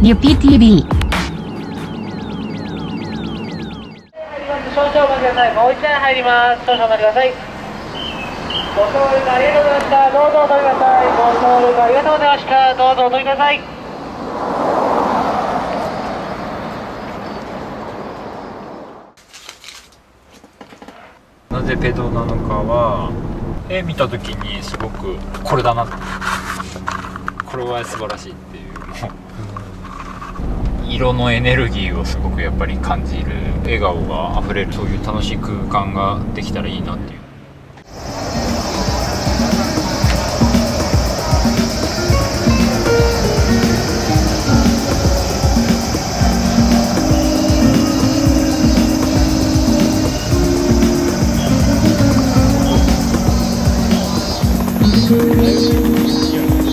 Yupi TV 少々お待ちください。もう一台入ります。少々お待ちください。ご協力ありがとうございました。どうぞお取りください。ご協力ありがとうございました。どうぞお取りください。なぜペドなのかは絵見た時にすごくこれだな。これは素晴らしいっていう色のエネルギーをすごくやっぱり感じる笑顔があふれるそういう楽しい空間ができたらいいなっていう。Gracias.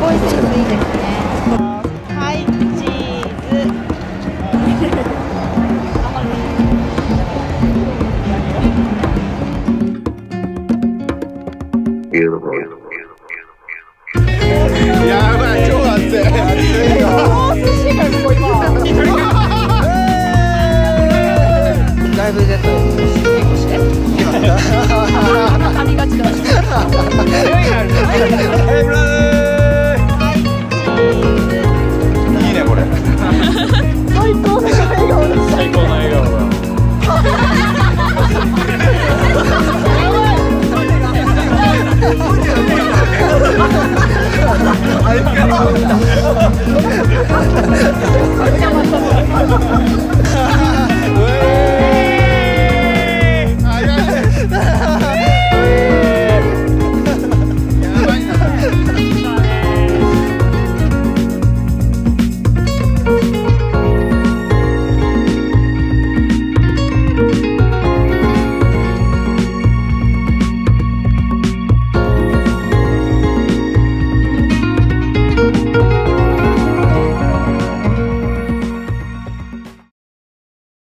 ごいセンスいいですね。はいチーズやばい超熱いライブで結構して髪がちだいいねこれ